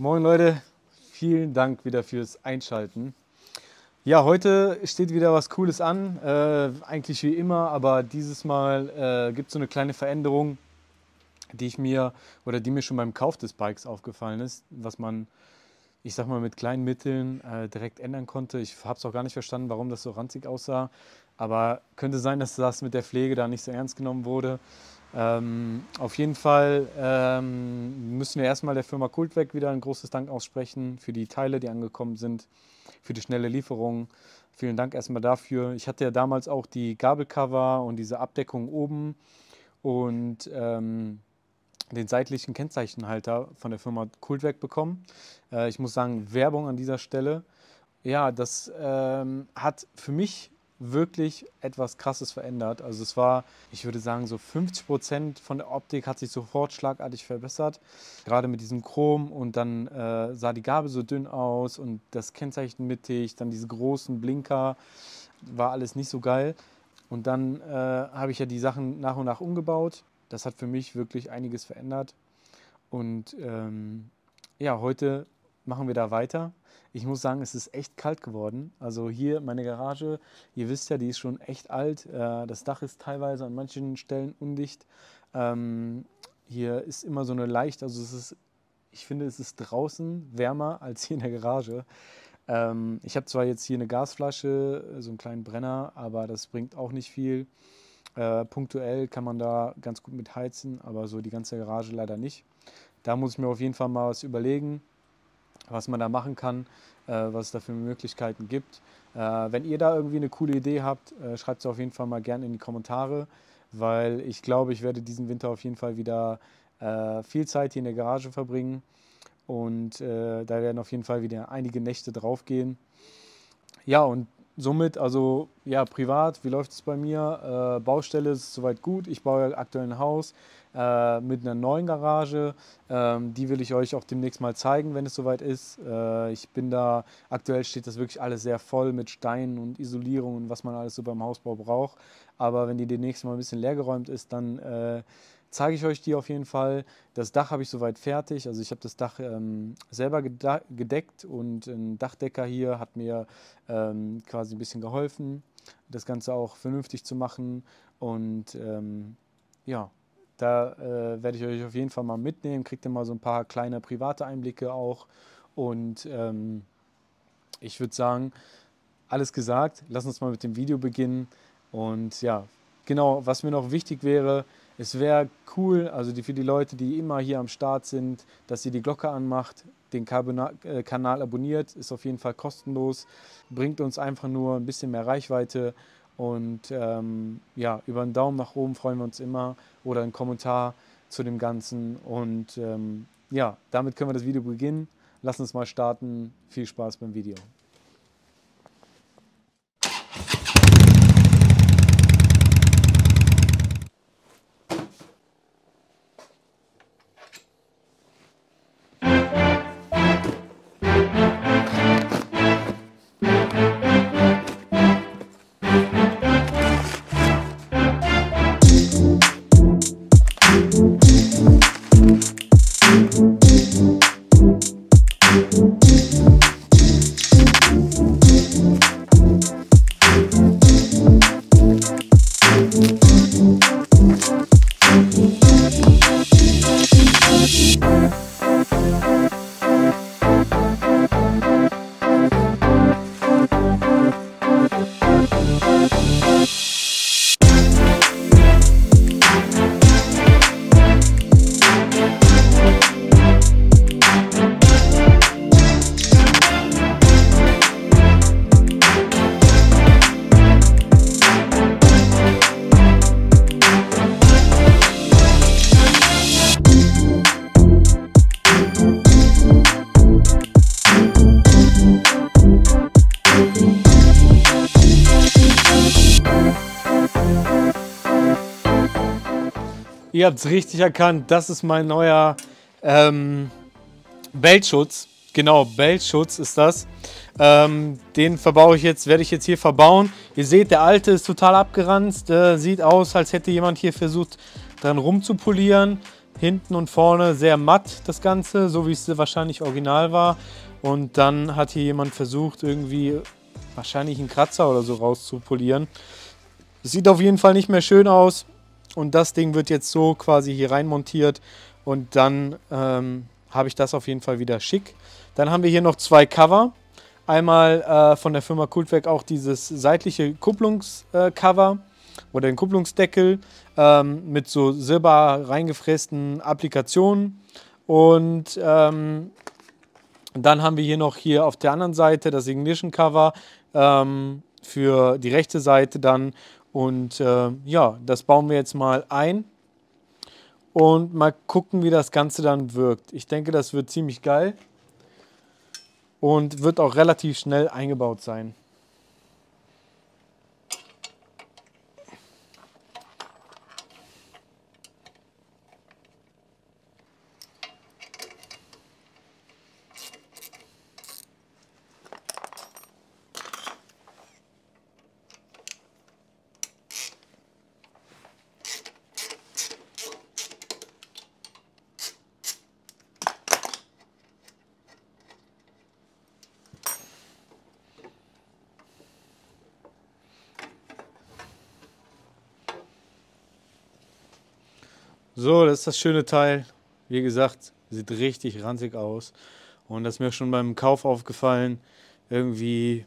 Moin Leute, vielen Dank wieder fürs Einschalten. Ja, heute steht wieder was Cooles an, äh, eigentlich wie immer, aber dieses Mal äh, gibt es so eine kleine Veränderung, die ich mir oder die mir schon beim Kauf des Bikes aufgefallen ist, was man, ich sag mal, mit kleinen Mitteln äh, direkt ändern konnte. Ich habe es auch gar nicht verstanden, warum das so ranzig aussah, aber könnte sein, dass das mit der Pflege da nicht so ernst genommen wurde. Ähm, auf jeden Fall ähm, müssen wir erstmal der Firma Kultweg wieder ein großes Dank aussprechen für die Teile, die angekommen sind, für die schnelle Lieferung. Vielen Dank erstmal dafür. Ich hatte ja damals auch die Gabelcover und diese Abdeckung oben und ähm, den seitlichen Kennzeichenhalter von der Firma Kultwerk bekommen. Äh, ich muss sagen, Werbung an dieser Stelle. Ja, das ähm, hat für mich wirklich etwas Krasses verändert. Also es war, ich würde sagen, so 50 Prozent von der Optik hat sich sofort schlagartig verbessert. Gerade mit diesem Chrom und dann äh, sah die Gabel so dünn aus und das Kennzeichen mittig, dann diese großen Blinker, war alles nicht so geil. Und dann äh, habe ich ja die Sachen nach und nach umgebaut. Das hat für mich wirklich einiges verändert. Und ähm, ja, heute machen wir da weiter. Ich muss sagen, es ist echt kalt geworden. Also hier meine Garage, ihr wisst ja, die ist schon echt alt. Äh, das Dach ist teilweise an manchen Stellen undicht. Ähm, hier ist immer so eine leicht, also es ist, ich finde, es ist draußen wärmer als hier in der Garage. Ähm, ich habe zwar jetzt hier eine Gasflasche, so einen kleinen Brenner, aber das bringt auch nicht viel. Äh, punktuell kann man da ganz gut mit heizen, aber so die ganze Garage leider nicht. Da muss ich mir auf jeden Fall mal was überlegen was man da machen kann, äh, was es da für Möglichkeiten gibt. Äh, wenn ihr da irgendwie eine coole Idee habt, äh, schreibt es auf jeden Fall mal gerne in die Kommentare, weil ich glaube, ich werde diesen Winter auf jeden Fall wieder viel Zeit hier in der Garage verbringen und da werden auf jeden Fall wieder einige Nächte draufgehen. Ja, und somit, also ja, privat, wie läuft es bei mir? Baustelle ist soweit gut. Ich baue aktuell ein Haus äh, mit einer neuen Garage. Ähm, die will ich euch auch demnächst mal zeigen, wenn es soweit ist. Äh, ich bin da, aktuell steht das wirklich alles sehr voll mit Steinen und Isolierung und was man alles so beim Hausbau braucht. Aber wenn die demnächst mal ein bisschen leergeräumt ist, dann äh, zeige ich euch die auf jeden Fall. Das Dach habe ich soweit fertig. Also ich habe das Dach ähm, selber gedeckt und ein Dachdecker hier hat mir ähm, quasi ein bisschen geholfen, das Ganze auch vernünftig zu machen. Und ähm, ja, da äh, werde ich euch auf jeden Fall mal mitnehmen. Kriegt ihr mal so ein paar kleine private Einblicke auch. Und ähm, ich würde sagen, alles gesagt. Lass uns mal mit dem Video beginnen. Und ja, genau, was mir noch wichtig wäre, es wäre cool, also die, für die Leute, die immer hier am Start sind, dass ihr die Glocke anmacht, den äh, Kanal abonniert, ist auf jeden Fall kostenlos, bringt uns einfach nur ein bisschen mehr Reichweite und ähm, ja, über einen Daumen nach oben freuen wir uns immer oder einen Kommentar zu dem Ganzen und ähm, ja, damit können wir das Video beginnen. Lass uns mal starten. Viel Spaß beim Video. Ihr habt es richtig erkannt, das ist mein neuer ähm, Beltschutz. Genau, Beltschutz ist das. Ähm, den verbaue ich jetzt, werde ich jetzt hier verbauen. Ihr seht, der alte ist total abgeranzt. Äh, sieht aus, als hätte jemand hier versucht, dran rumzupolieren. hinten und vorne sehr matt, das Ganze, so wie es wahrscheinlich original war. Und dann hat hier jemand versucht, irgendwie wahrscheinlich einen Kratzer oder so rauszupolieren. Sieht auf jeden Fall nicht mehr schön aus. Und das Ding wird jetzt so quasi hier rein montiert. Und dann ähm, habe ich das auf jeden Fall wieder schick. Dann haben wir hier noch zwei Cover. Einmal äh, von der Firma Kultwerk auch dieses seitliche Kupplungscover äh, oder den Kupplungsdeckel ähm, mit so silber reingefrästen Applikationen. Und ähm, dann haben wir hier noch hier auf der anderen Seite das Ignition Cover ähm, für die rechte Seite dann. Und äh, ja, das bauen wir jetzt mal ein und mal gucken, wie das Ganze dann wirkt. Ich denke, das wird ziemlich geil und wird auch relativ schnell eingebaut sein. So, das ist das schöne Teil. Wie gesagt, sieht richtig ranzig aus. Und das ist mir schon beim Kauf aufgefallen. Irgendwie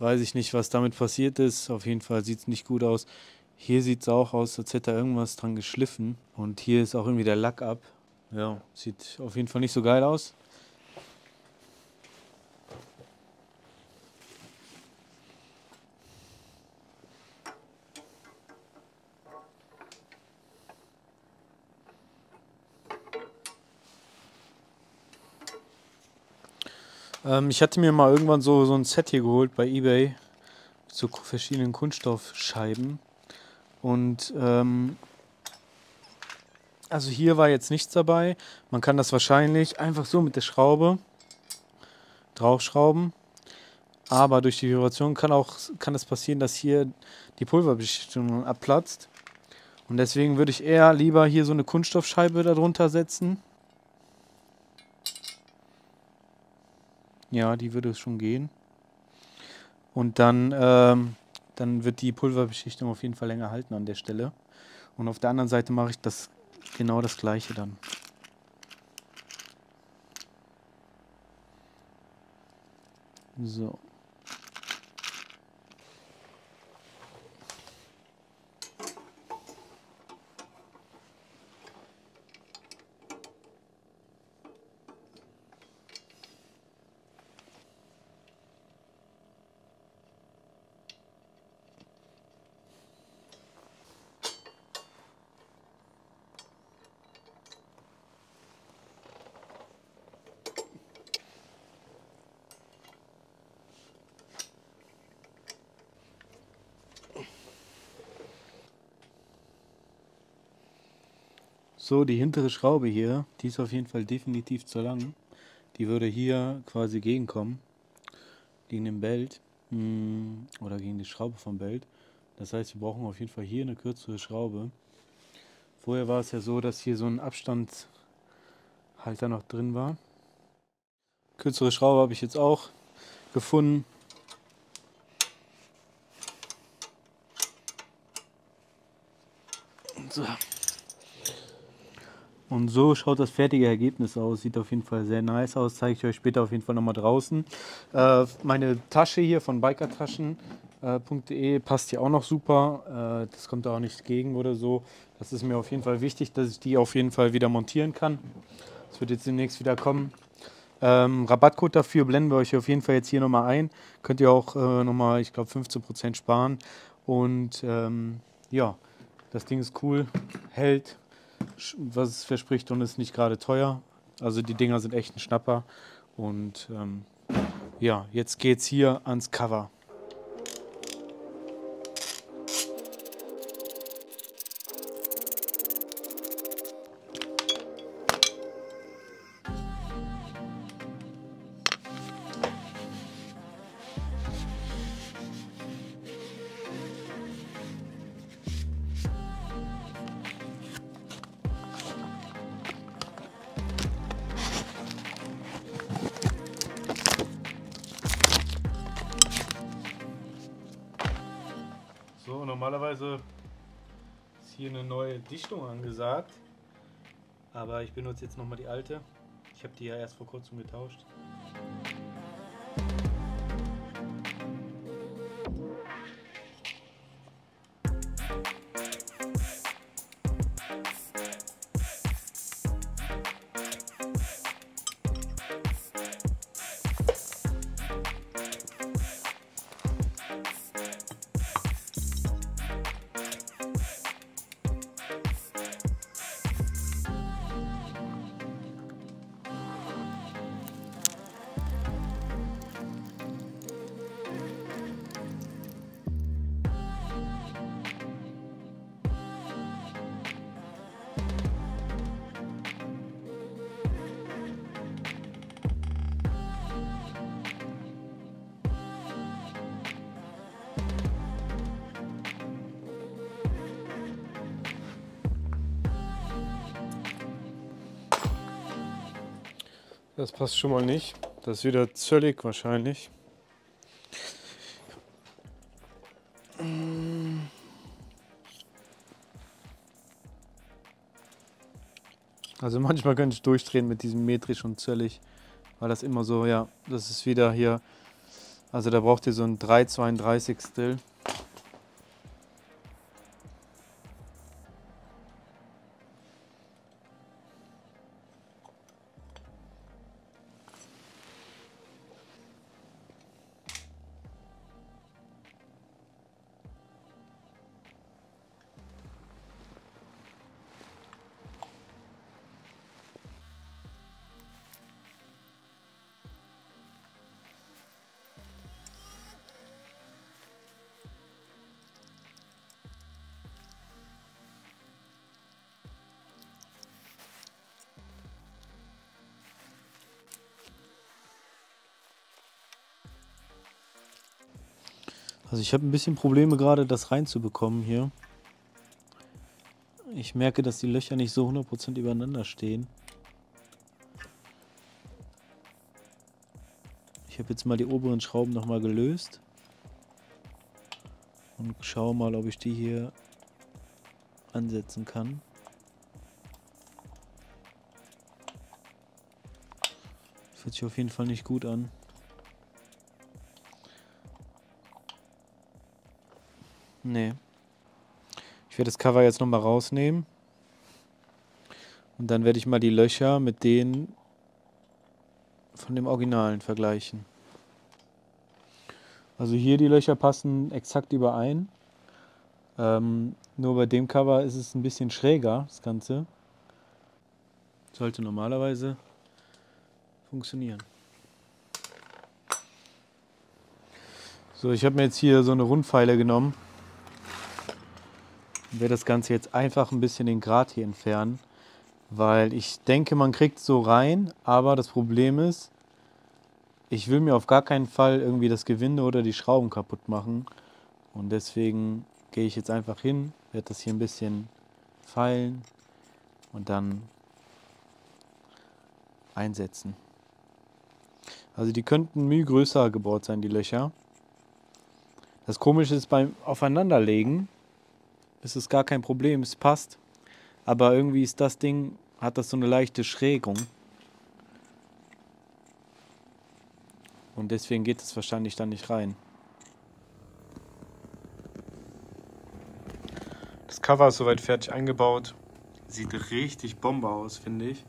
weiß ich nicht, was damit passiert ist. Auf jeden Fall sieht es nicht gut aus. Hier sieht es auch aus, als hätte da irgendwas dran geschliffen. Und hier ist auch irgendwie der Lack ab. Ja, sieht auf jeden Fall nicht so geil aus. Ähm, ich hatte mir mal irgendwann so, so ein Set hier geholt bei Ebay. Mit so verschiedenen Kunststoffscheiben. Und ähm, also hier war jetzt nichts dabei. Man kann das wahrscheinlich einfach so mit der Schraube draufschrauben. Aber durch die Vibration kann auch kann es passieren, dass hier die Pulverbeschichtung abplatzt. Und deswegen würde ich eher lieber hier so eine Kunststoffscheibe darunter setzen. Ja, die würde es schon gehen. Und dann, ähm, dann wird die Pulverbeschichtung auf jeden Fall länger halten an der Stelle. Und auf der anderen Seite mache ich das genau das gleiche dann. So. So, die hintere Schraube hier, die ist auf jeden Fall definitiv zu lang. Die würde hier quasi gegenkommen, gegen den Belt hm, oder gegen die Schraube vom Belt. Das heißt, wir brauchen auf jeden Fall hier eine kürzere Schraube. Vorher war es ja so, dass hier so ein Abstandshalter noch drin war. Kürzere Schraube habe ich jetzt auch gefunden. So. Und so schaut das fertige Ergebnis aus. Sieht auf jeden Fall sehr nice aus. Zeige ich euch später auf jeden Fall nochmal draußen. Äh, meine Tasche hier von bikertaschen.de äh, passt hier auch noch super. Äh, das kommt da auch nicht gegen oder so. Das ist mir auf jeden Fall wichtig, dass ich die auf jeden Fall wieder montieren kann. Das wird jetzt demnächst wieder kommen. Ähm, Rabattcode dafür blenden wir euch auf jeden Fall jetzt hier nochmal ein. Könnt ihr auch äh, nochmal, ich glaube, 15% sparen. Und ähm, ja, das Ding ist cool, hält, was es verspricht und ist nicht gerade teuer. Also die Dinger sind echt ein Schnapper. Und ähm, ja, jetzt geht's hier ans Cover. Normalerweise ist hier eine neue Dichtung angesagt. Aber ich benutze jetzt nochmal die alte. Ich habe die ja erst vor kurzem getauscht. Das passt schon mal nicht. Das ist wieder zöllig wahrscheinlich. Also manchmal könnte ich durchdrehen mit diesem metrisch und zöllig, weil das immer so, ja, das ist wieder hier, also da braucht ihr so ein 3,32 Still. Also ich habe ein bisschen Probleme gerade, das reinzubekommen hier. Ich merke, dass die Löcher nicht so 100% übereinander stehen. Ich habe jetzt mal die oberen Schrauben nochmal gelöst. Und schaue mal, ob ich die hier ansetzen kann. Hört sich auf jeden Fall nicht gut an. Nee. Ich werde das Cover jetzt nochmal rausnehmen. Und dann werde ich mal die Löcher mit denen von dem Originalen vergleichen. Also hier die Löcher passen exakt überein. Ähm, nur bei dem Cover ist es ein bisschen schräger, das Ganze. Sollte normalerweise funktionieren. So, ich habe mir jetzt hier so eine Rundpfeile genommen werde das Ganze jetzt einfach ein bisschen den Grat hier entfernen, weil ich denke, man kriegt so rein, aber das Problem ist, ich will mir auf gar keinen Fall irgendwie das Gewinde oder die Schrauben kaputt machen und deswegen gehe ich jetzt einfach hin, werde das hier ein bisschen feilen und dann einsetzen. Also die könnten mühe größer gebohrt sein, die Löcher. Das Komische ist beim Aufeinanderlegen, ist es gar kein Problem, es passt. Aber irgendwie ist das Ding, hat das so eine leichte Schrägung. Und deswegen geht es wahrscheinlich dann nicht rein. Das Cover ist soweit fertig eingebaut. Sieht richtig Bombe aus, finde ich.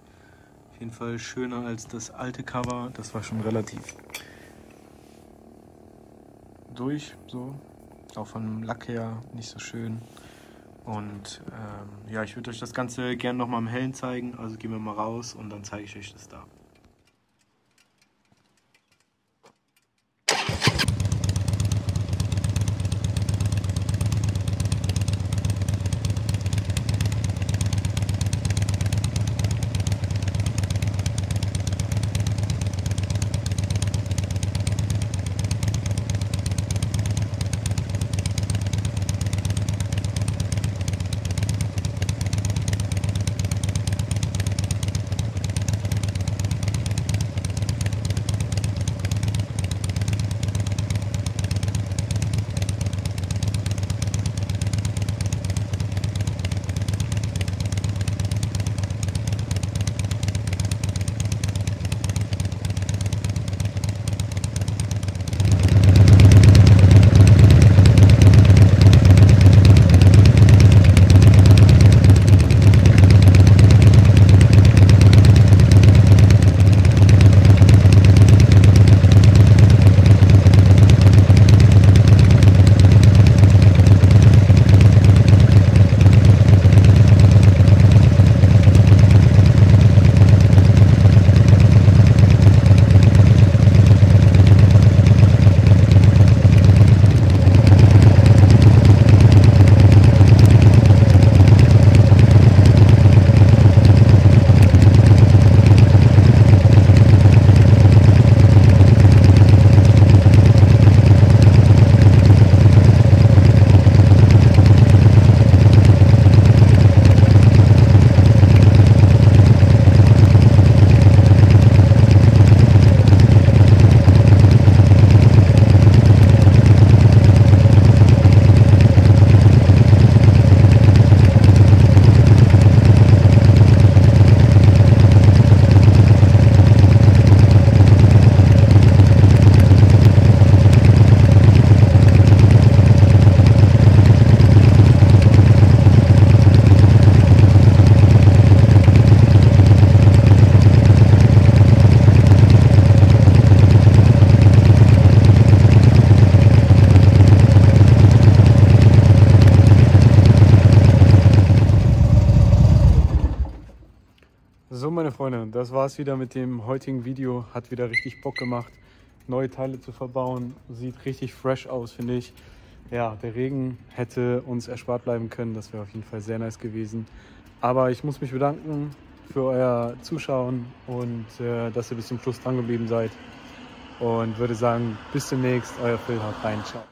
Auf jeden Fall schöner als das alte Cover. Das war schon relativ durch, so. Auch vom Lack her nicht so schön. Und ähm, ja, ich würde euch das Ganze gerne nochmal im Hellen zeigen. Also gehen wir mal raus und dann zeige ich euch das da. Freunde, das war es wieder mit dem heutigen Video. Hat wieder richtig Bock gemacht, neue Teile zu verbauen. Sieht richtig fresh aus, finde ich. Ja, der Regen hätte uns erspart bleiben können. Das wäre auf jeden Fall sehr nice gewesen. Aber ich muss mich bedanken für euer Zuschauen und äh, dass ihr bis zum Schluss dran geblieben seid. Und würde sagen, bis demnächst, euer Phil, haut rein, ciao.